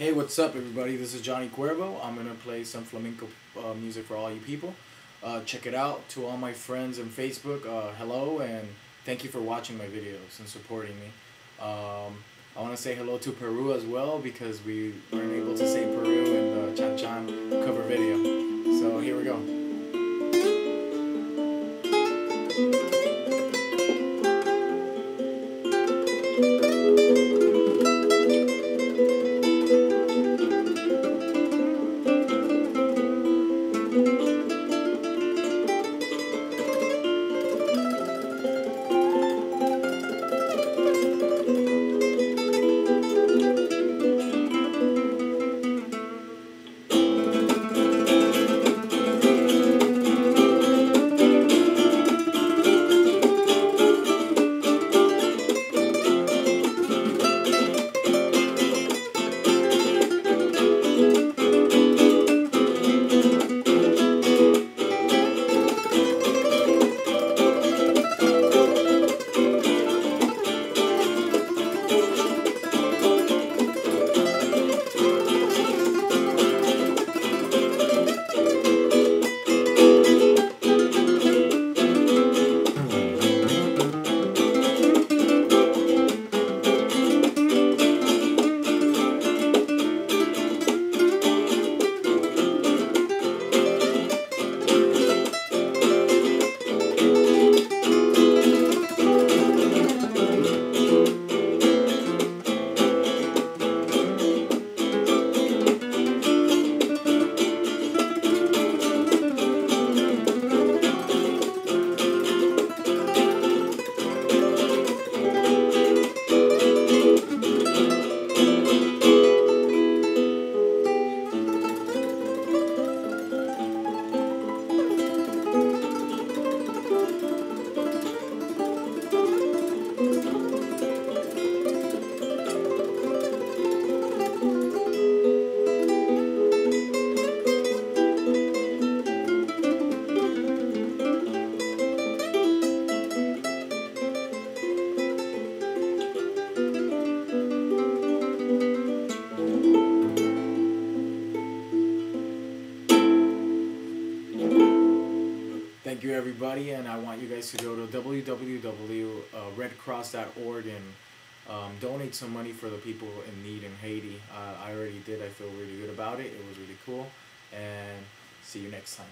Hey, what's up, everybody? This is Johnny Cuervo. I'm gonna play some flamenco uh, music for all you people. Uh, check it out. To all my friends on Facebook, uh, hello and thank you for watching my videos and supporting me. Um, I want to say hello to Peru as well because we weren't able to say Peru in the Chan Chan cover video. So here we go. Thank you, everybody, and I want you guys to go to www.redcross.org and um, donate some money for the people in need in Haiti. Uh, I already did. I feel really good about it. It was really cool, and see you next time.